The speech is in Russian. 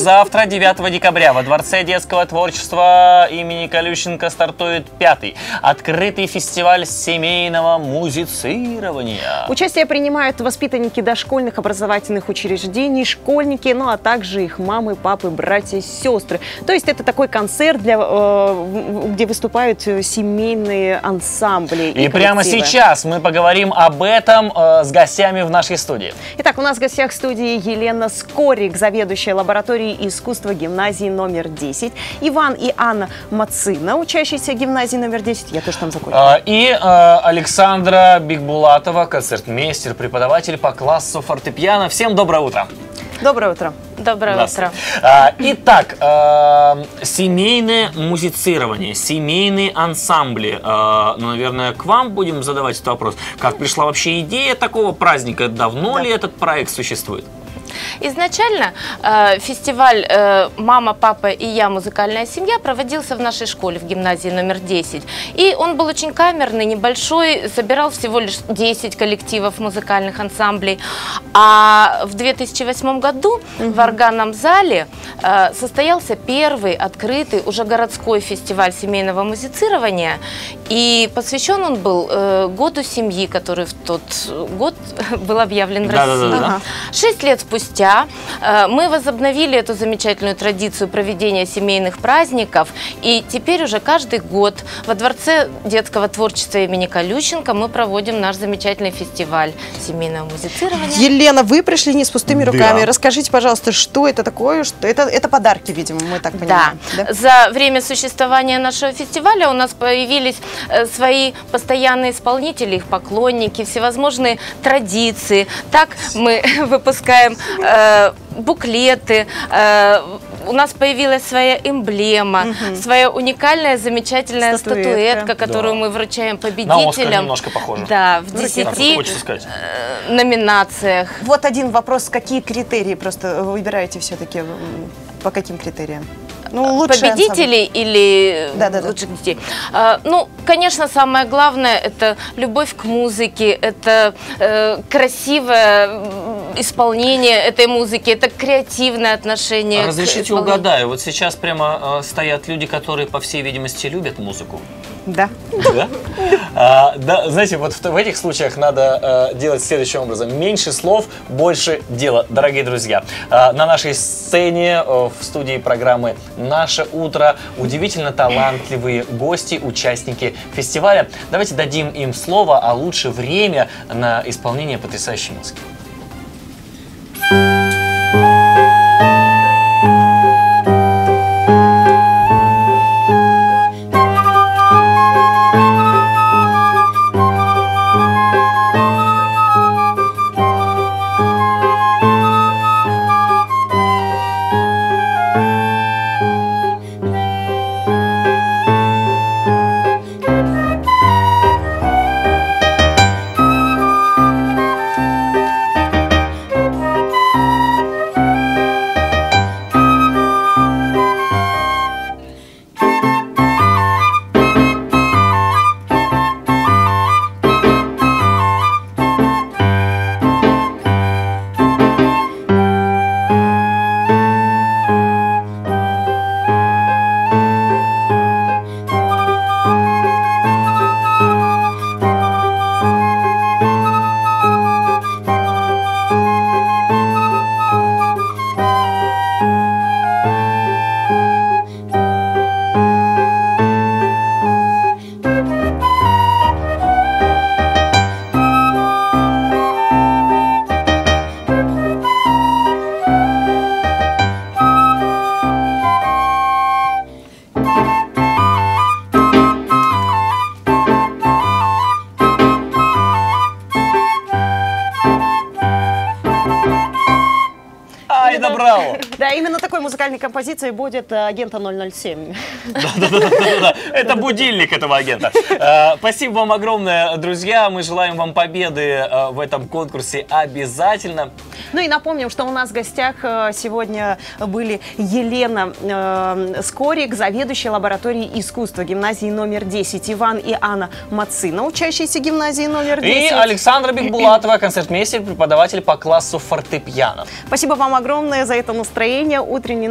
Завтра, 9 декабря, во Дворце детского творчества имени Колющенко стартует пятый открытый фестиваль семейного музицирования. Участие принимают воспитанники дошкольных образовательных учреждений, школьники, ну а также их мамы, папы, братья, сестры. То есть это такой концерт, для, э, где выступают семейные ансамбли. И, и прямо сейчас мы поговорим об этом э, с гостями в нашей студии. Итак, у нас в гостях в студии Елена Скорик, заведующая лабораторией истории искусства гимназии номер 10. Иван и Анна Мацина, учащиеся гимназии номер 10. Я тоже там закончила. А, и а, Александра Бигбулатова, концертмейстер, преподаватель по классу фортепиано. Всем доброе утро. Доброе утро. Доброе утро. А, итак, э, семейное музицирование, семейные ансамбли. Э, ну, наверное, к вам будем задавать этот вопрос. Как пришла вообще идея такого праздника? Давно да. ли этот проект существует? Изначально э, фестиваль э, «Мама, папа и я. Музыкальная семья» проводился в нашей школе, в гимназии номер 10. И он был очень камерный, небольшой, собирал всего лишь 10 коллективов музыкальных ансамблей. А в 2008 году угу. в органном зале э, состоялся первый открытый уже городской фестиваль семейного музицирования. И посвящен он был э, году семьи, который в тот год был объявлен в России. Шесть лет спустя э, мы возобновили эту замечательную традицию проведения семейных праздников. И теперь уже каждый год во Дворце детского творчества имени Колющенко мы проводим наш замечательный фестиваль семейного музицирования. Елена, вы пришли не с пустыми руками. Да. Расскажите, пожалуйста, что это такое? Что это, это подарки, видимо, мы так понимаем. Да. да. За время существования нашего фестиваля у нас появились Э, свои постоянные исполнители, их поклонники, всевозможные традиции. Так мы выпускаем буклеты, э, у нас появилась своя эмблема, угу. своя уникальная, замечательная статуэтка, статуэтка которую да. мы вручаем победителям. На Оскар немножко похоже. Да, в десяти э, номинациях. Вот один вопрос, какие критерии просто выбираете все-таки, по каким критериям? Ну, лучше победителей ансамбль. или да, да, лучших да. детей. А, ну, конечно, самое главное это любовь к музыке, это э, красивое исполнение этой музыки, это креативное отношение. Разрешите угадаю, вот сейчас прямо э, стоят люди, которые, по всей видимости, любят музыку. Да. Да? А, да, знаете, вот в, в этих случаях надо э, делать следующим образом. Меньше слов, больше дела, дорогие друзья. Э, на нашей сцене э, в студии программы «Наше утро» удивительно талантливые гости, участники фестиваля. Давайте дадим им слово, а лучше время на исполнение потрясающей музыки. Браво! Да, именно такой музыкальной композицией будет э, агента 007. Да-да-да, это будильник этого агента. Э, спасибо вам огромное, друзья. Мы желаем вам победы э, в этом конкурсе обязательно. Ну и напомним, что у нас в гостях сегодня были Елена Скорик, заведующая лабораторией искусства гимназии номер 10, Иван и Анна Мацина, учащиеся гимназии номер 10. И Александра Бекбулатова, концертмейстер, преподаватель по классу фортепиано. Спасибо вам огромное за это настроение утреннее.